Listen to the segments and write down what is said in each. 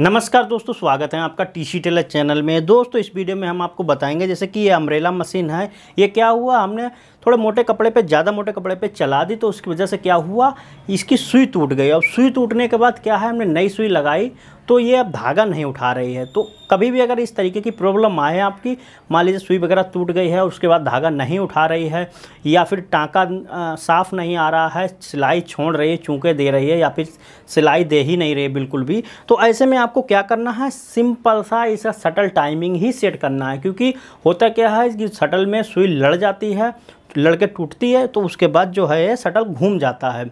नमस्कार दोस्तों, स्वागत है आपका टी सी टेलर चैनल में। दोस्तों, इस वीडियो में हम आपको बताएँगे जैसे कि ये अम्ब्रेला मशीन है, ये क्या हुआ? हमने थोड़े मोटे कपड़े पे, ज़्यादा मोटे कपड़े पे चला दी तो उसकी वजह से क्या हुआ? इसकी सुई टूट गई। और सुई टूटने के बाद क्या है? हमने नई सुई लगाई तो ये अब धागा नहीं उठा रही है। तो कभी भी अगर इस तरीके की प्रॉब्लम आए आपकी, मान लीजिए सुई वगैरह टूट गई है, उसके बाद धागा नहीं उठा रही है, या फिर टाँका साफ़ नहीं आ रहा है, सिलाई छोड़ रही है, चूँके दे रही है, या फिर सिलाई दे ही नहीं रही बिल्कुल भी तो ऐसे में आपको क्या करना है? सिंपल सा इसका शटल टाइमिंग ही सेट करना है, क्योंकि होता क्या है कि शटल में सुई लड़ जाती है, लड़के टूटती है तो उसके बाद जो है शटल घूम जाता है।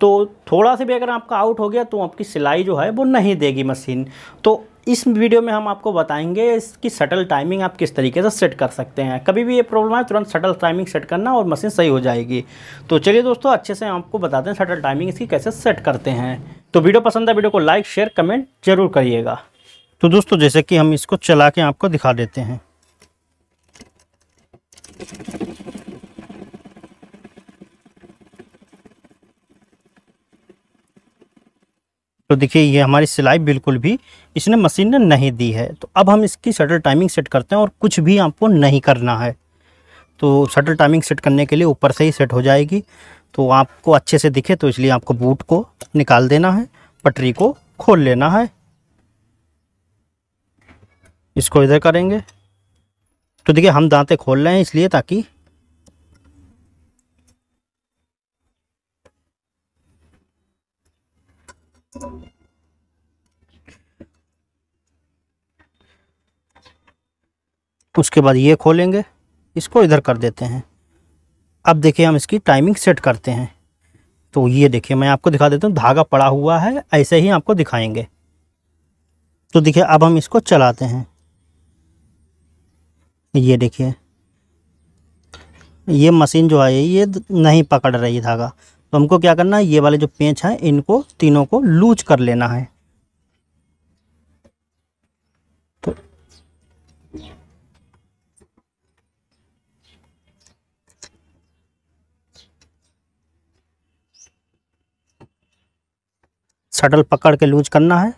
तो थोड़ा सा भी अगर आपका आउट हो गया तो आपकी सिलाई जो है वो नहीं देगी मशीन। तो इस वीडियो में हम आपको बताएँगे इसकी शटल टाइमिंग आप किस तरीके से सेट कर सकते हैं। कभी भी ये प्रॉब्लम है तुरंत शटल टाइमिंग सेट करना और मशीन सही हो जाएगी। तो चलिए दोस्तों, अच्छे से आपको बताते हैं शटल टाइमिंग इसकी कैसे सेट करते हैं। तो वीडियो पसंद है वीडियो को लाइक शेयर कमेंट ज़रूर करिएगा। तो दोस्तों, जैसे कि हम इसको चला के आपको दिखा देते हैं। तो देखिए, ये हमारी सिलाई बिल्कुल भी इसने मशीन ने नहीं दी है। तो अब हम इसकी शटल टाइमिंग सेट करते हैं और कुछ भी आपको नहीं करना है। तो शटल टाइमिंग सेट करने के लिए ऊपर से ही सेट हो जाएगी। तो आपको अच्छे से दिखे तो इसलिए आपको बूट को निकाल देना है, पटरी को खोल लेना है। इसको इधर करेंगे। तो देखिए, हम दांतें खोल रहे हैं इसलिए ताकि उसके बाद ये खोलेंगे, इसको इधर कर देते हैं। अब देखिए हम इसकी टाइमिंग सेट करते हैं। तो ये देखिए, मैं आपको दिखा देता हूँ, धागा पड़ा हुआ है, ऐसे ही आपको दिखाएँगे। तो देखिए, अब हम इसको चलाते हैं। ये देखिए, ये मशीन जो है, ये नहीं पकड़ रही धागा। तो हमको क्या करना है? ये वाले जो पेंच हैं, इनको तीनों को लूज कर लेना है। तो शटल पकड़ के लूज करना है।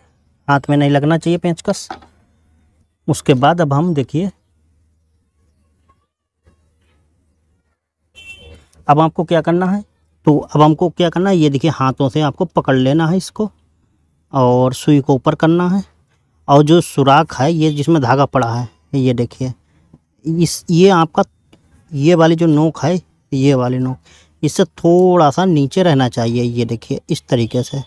हाथ में नहीं लगना चाहिए पेंचकस उसके बाद अब हम देखिए। अब आपको क्या करना है? तो अब हमको क्या करना है? ये देखिए, हाथों से आपको पकड़ लेना है इसको और सुई को ऊपर करना है। और जो सुराख है, ये जिसमें धागा पड़ा है, ये देखिए, इस, ये आपका, ये वाली जो नोक है, ये वाली नोक, इससे थोड़ा सा नीचे रहना चाहिए, ये देखिए, इस तरीके से।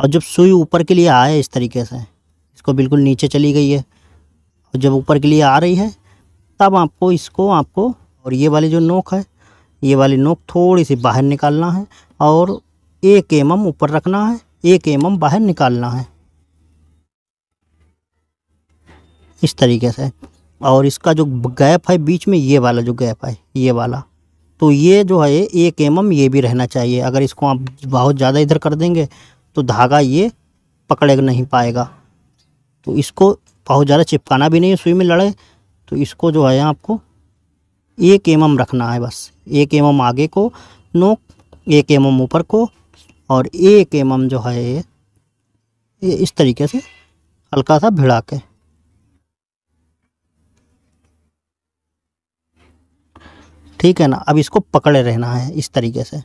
और जब सुई ऊपर के लिए आए, इस तरीके से, इसको बिल्कुल नीचे चली गई है। और जब ऊपर के लिए आ रही है, तब आपको इसको, आपको, और ये वाली जो नोक है ये वाली नोक थोड़ी सी बाहर निकालना है और एक एम एम ऊपर रखना है, एक एम एम बाहर निकालना है। इस तरीके से। और इसका जो गैप है बीच में ये वाला जो गैप है, ये वाला। तो ये जो है, एक एम ये भी रहना चाहिए। अगर इसको आप बहुत ज़्यादा इधर कर देंगे तो धागा ये पकड़े नहीं पाएगा। तो इसको बहुत ज़्यादा चिपकाना भी नहीं है, सुई में लड़े। तो इसको जो है आपको एक एम रखना है बस। एक एम आगे को नोक एक एम ऊपर को, और एक एम जो है ये इस तरीके से हल्का सा भिड़ा के। ठीक है ना? अब इसको पकड़े रहना है इस तरीके से।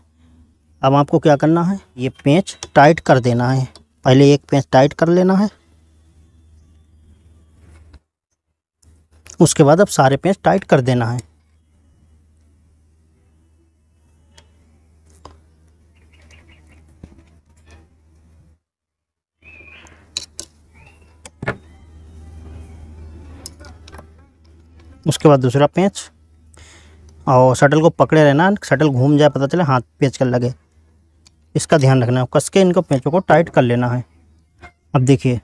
अब आपको क्या करना है? ये पेंच टाइट कर देना है। पहले एक पेंच टाइट कर लेना है। उसके बाद अब सारे पेंच टाइट कर देना है। उसके बाद दूसरा पेंच। और शटल को पकड़े रहना, शटल घूम जाए, पता चले हाथ पेंच कर लगे। इसका ध्यान रखना है, कस के इनको पेंचों को टाइट कर लेना है। अब देखिए।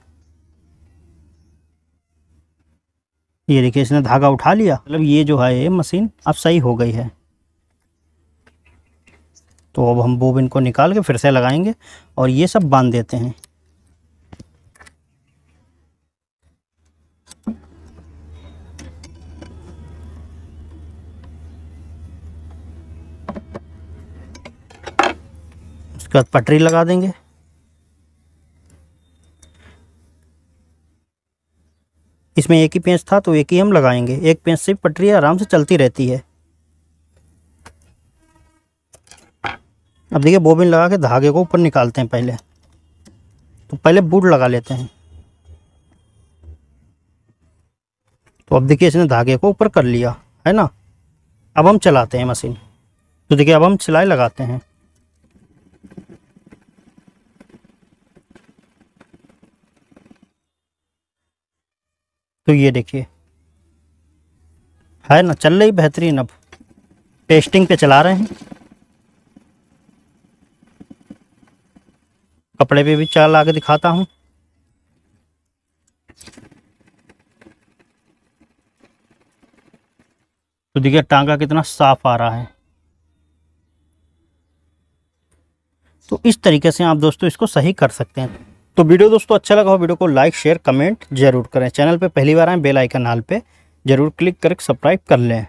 ये देखिए, इसने धागा उठा लिया। मतलब ये जो है, ये मशीन अब सही हो गई है। तो अब हम बोबिन को निकाल के फिर से लगाएँगे और ये सब बाँध देते हैं। उसके बाद पटरी लगा देंगे। इसमें एक ही पेंच था तो एक ही हम लगाएँगे। एक पेंच से पटरी आराम से चलती रहती है। अब देखिए, बोबिन लगा के धागे को ऊपर निकालते हैं पहले। तो पहले बूट लगा लेते हैं। तो अब देखिए, इसने धागे को ऊपर कर लिया, है ना? अब हम चलाते हैं मशीन। तो देखिए, अब हम सिलाई लगाते हैं। तो ये देखिए। है ना, चल रही बेहतरीन अब। टेस्टिंग पे चला रहे हैं। कपड़े पे भी चला के दिखाता हूँ। तो देखिए, टांगा कितना साफ़ आ रहा है। तो इस तरीके से आप दोस्तों इसको सही कर सकते हैं। तो वीडियो दोस्तों अच्छा लगा हो वीडियो को लाइक, शेयर, कमेंट ज़रूर करें। चैनल पर पहली बार आए बेलाइकन हाल पर ज़रूर क्लिक करके सब्सक्राइब कर लें।